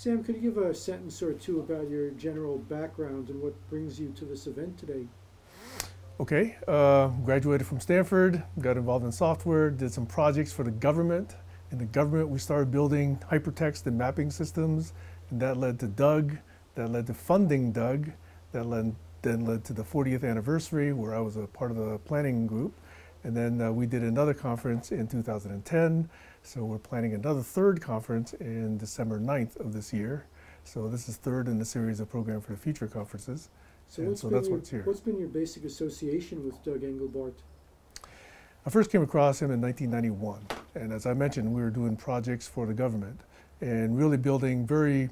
Sam, could you give a sentence or two about your general background and what brings you to this event today? Okay, uh, graduated from Stanford, got involved in software, did some projects for the government. In the government, we started building hypertext and mapping systems, and that led to Doug, that led to funding Doug, that led, then led to the 40th anniversary, where I was a part of the planning group. And then uh, we did another conference in 2010. So we're planning another third conference in December 9th of this year. So this is third in the series of Program for the Future conferences. So, And so that's your, what's here. what's been your basic association with Doug Engelbart? I first came across him in 1991, and as I mentioned, we were doing projects for the government and really building very,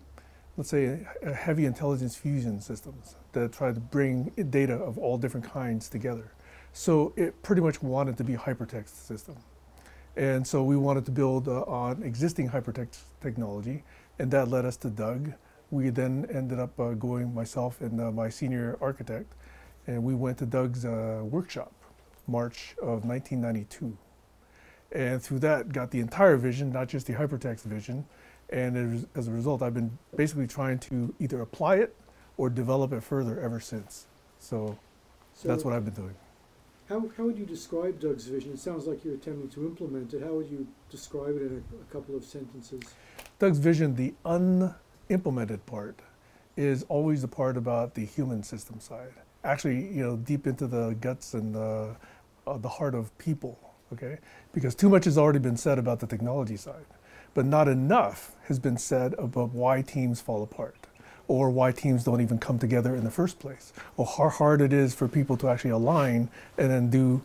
let's say, heavy intelligence fusion systems that try to bring data of all different kinds together. So it pretty much wanted to be a hypertext system. And so we wanted to build uh, on existing hypertext technology, and that led us to Doug. We then ended up uh, going, myself and uh, my senior architect, and we went to Doug's uh, workshop, March of 1992. And through that, got the entire vision, not just the hypertext vision. And as, as a result, I've been basically trying to either apply it or develop it further ever since. So, So that's what I've been doing. How, how would you describe Doug's vision? It sounds like you're attempting to implement it. How would you describe it in a, a couple of sentences? Doug's vision, the unimplemented part, is always the part about the human system side. Actually, you know, deep into the guts and the, uh, the heart of people, okay? Because too much has already been said about the technology side, but not enough has been said about why teams fall apart or why teams don't even come together in the first place, or how hard it is for people to actually align and then do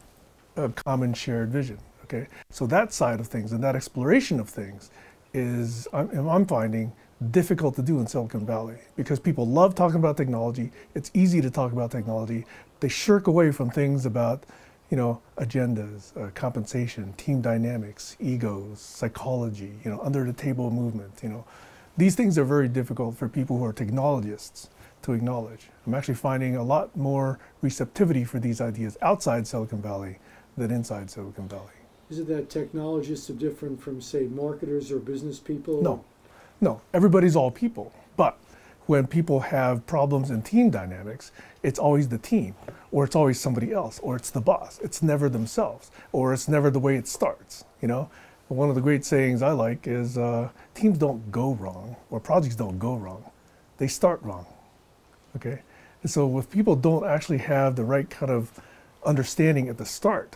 a common shared vision. Okay, so that side of things and that exploration of things is I'm, I'm finding difficult to do in Silicon Valley because people love talking about technology. It's easy to talk about technology. They shirk away from things about, you know, agendas, uh, compensation, team dynamics, egos, psychology, you know, under the table movement. You know, these things are very difficult for people who are technologists to acknowledge. I'm actually finding a lot more receptivity for these ideas outside Silicon Valley than inside Silicon Valley. Is it that technologists are different from, say, marketers or business people? No, no, everybody's all people. But when people have problems in team dynamics, it's always the team, or it's always somebody else, or it's the boss. It's never themselves, or it's never the way it starts. You know, one of the great sayings I like is uh, teams don't go wrong, or projects don't go wrong, they start wrong. Okay, and so if people don't actually have the right kind of understanding at the start,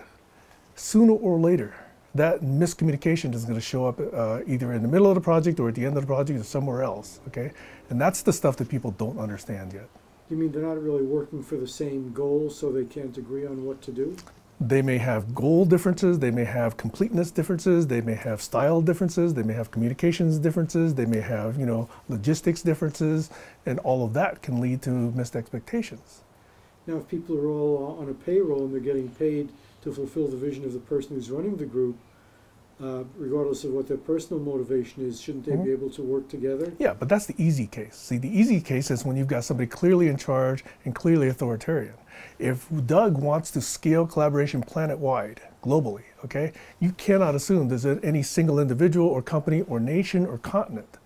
sooner or later, that miscommunication is going to show up uh, either in the middle of the project or at the end of the project or somewhere else. Okay, and that's the stuff that people don't understand yet. You mean they're not really working for the same goal, so they can't agree on what to do? They may have goal differences, they may have completeness differences, they may have style differences, they may have communications differences, they may have, you know, logistics differences, and all of that can lead to missed expectations. Now, if people are all on a payroll and they're getting paid to fulfill the vision of the person who's running the group, uh, regardless of what their personal motivation is, shouldn't they Mhm. be able to work together? Yeah, but that's the easy case. See, the easy case is when you've got somebody clearly in charge and clearly authoritarian. If Doug wants to scale collaboration planet wide, globally, okay, you cannot assume there's any single individual or company or nation or continent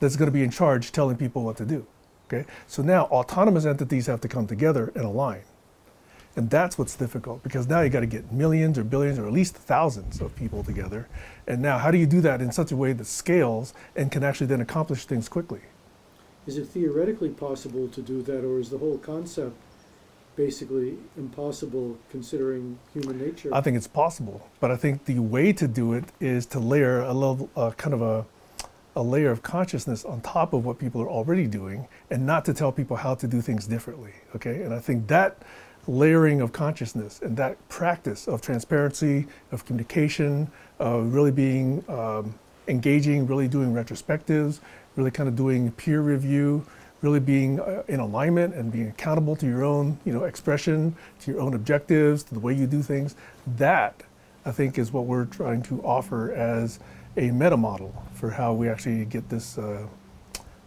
that's going to be in charge telling people what to do. Okay, so now autonomous entities have to come together and align. And that's what's difficult because now you got to get millions or billions or at least thousands of people together. And now, how do you do that in such a way that scales and can actually then accomplish things quickly? Is it theoretically possible to do that, or is the whole concept basically impossible considering human nature? I think it's possible, but I think the way to do it is to layer a level, uh, kind of a, a layer of consciousness on top of what people are already doing, and not to tell people how to do things differently. Okay, and I think that layering of consciousness and that practice of transparency, of communication, of really being um, engaging, really doing retrospectives, really kind of doing peer review, really being uh, in alignment and being accountable to your own, you know, expression, to your own objectives, to the way you do things. That, I think, is what we're trying to offer as a meta model for how we actually get this uh,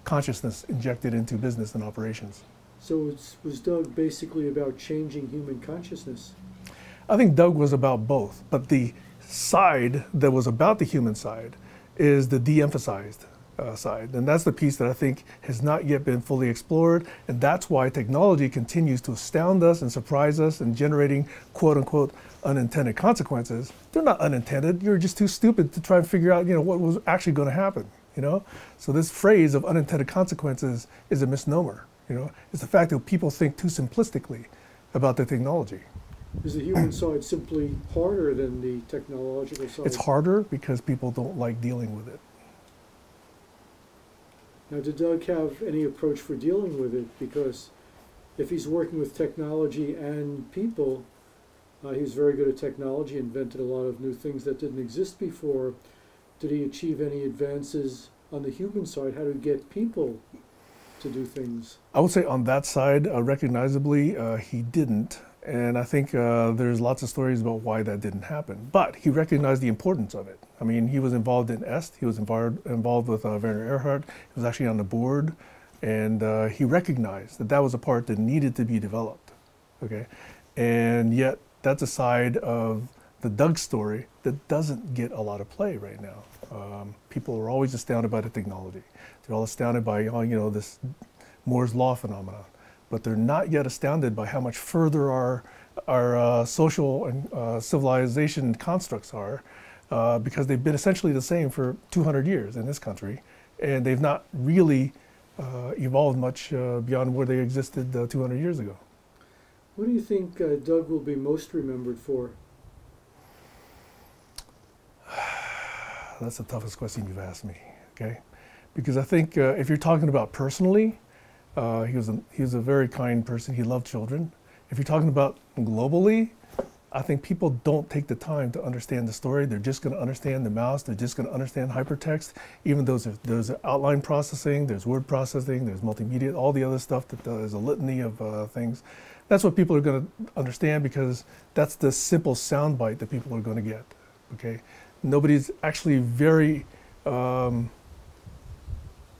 consciousness injected into business and operations. So it's, was Doug basically about changing human consciousness? I think Doug was about both, but the side that was about the human side is the de-emphasized uh, side. And that's the piece that I think has not yet been fully explored. And that's why technology continues to astound us and surprise us and generating quote unquote unintended consequences. They're not unintended. You're just too stupid to try and figure out, you know, what was actually going to happen, you know? So this phrase of unintended consequences is a misnomer, you know? It's the fact that people think too simplistically about the technology. Is the human side simply harder than the technological side? It's harder because people don't like dealing with it. Now, did Doug have any approach for dealing with it? Because if he's working with technology and people, uh, he's very good at technology, invented a lot of new things that didn't exist before. Did he achieve any advances on the human side? How to get people to do things? I would say on that side, uh, recognizably, uh, he didn't. And I think uh, there's lots of stories about why that didn't happen. But he recognized the importance of it. I mean, he was involved in EST. He was involved, involved with uh, Werner Erhard. He was actually on the board. And uh, he recognized that that was a part that needed to be developed. Okay? And yet, that's a side of the Doug story that doesn't get a lot of play right now. Um, people are always astounded by the technology. They're all astounded by, oh, you know, this Moore's Law phenomenon but they're not yet astounded by how much further our, our uh, social and uh, civilization constructs are uh, because they've been essentially the same for 200 years in this country and they've not really uh, evolved much uh, beyond where they existed uh, 200 years ago. What do you think Doug will be most remembered for? That's the toughest question you've asked me, okay? Because I think if you're talking about personally, uh, he was a, he was a very kind person. He loved children. If you're talking about globally, I think people don't take the time to understand the story. They're just going to understand the mouse. They're just going to understand hypertext. Even there's, there's outline processing, there's word processing, there's multimedia, all the other stuff that uh, is a litany of uh, things. That's what people are going to understand because that's the simple soundbite that people are going to get. Okay, nobody's actually very um,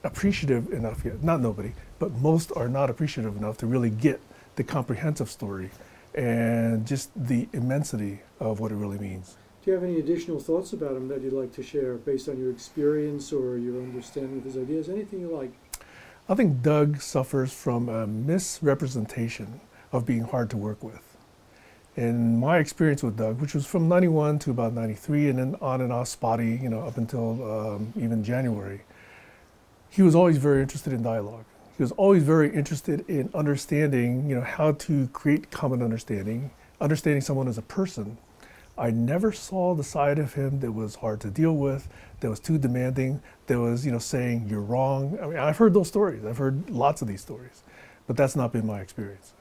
appreciative enough yet. Not nobody, but most are not appreciative enough to really get the comprehensive story and just the immensity of what it really means. Do you have any additional thoughts about him that you'd like to share based on your experience or your understanding of his ideas? Anything you like? I think Doug suffers from a misrepresentation of being hard to work with. In my experience with Doug, which was from 91 to about 93 and then on and off spotty, you know, up until um, even January, he was always very interested in dialogue. He was always very interested in understanding, you know, how to create common understanding, understanding someone as a person. I never saw the side of him that was hard to deal with, that was too demanding, that was, you know, saying you're wrong. I mean, I've heard those stories. I've heard lots of these stories, but that's not been my experience.